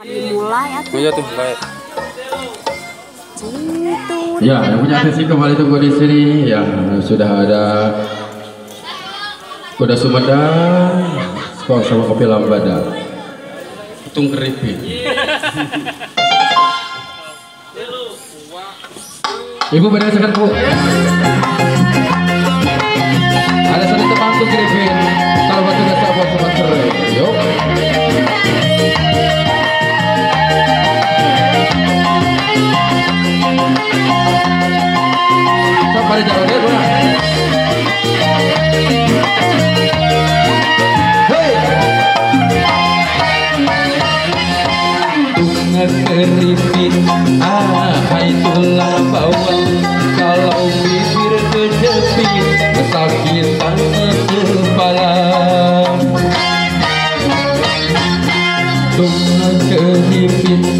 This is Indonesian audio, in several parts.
dimulai ya iya tuh, gitu Ya, yang punya sesi kembali tunggu di sini. Ya, sudah ada Kuda Sumedang, skor sama kopi lambada. Tung keripik. Ibu berdasarkan bu. Ada satu teman tuh keripik. Sampai di jalan dia, keripik tulang bawang Kalau bibir kejepit Kesakitan kepala Bunga keripik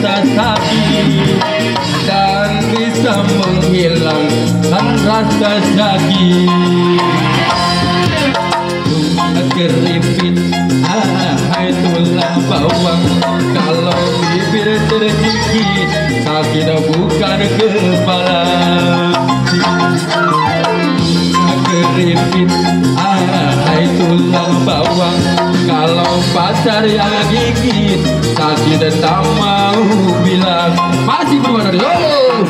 rasa sakit Dan bisa menghilangkan rasa sakit. Keripit Ahai tulang bawang. Kalau bibir tergigit Sakit bukan kepala pacar yang gigit Sakit tak mau bilang Masih belum ada.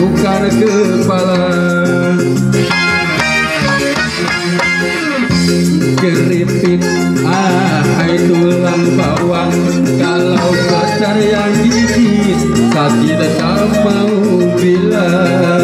Bukan kepala. Keripit Ahai tulang bawang Kalau pacar yang gigit Sakit tak mau bilang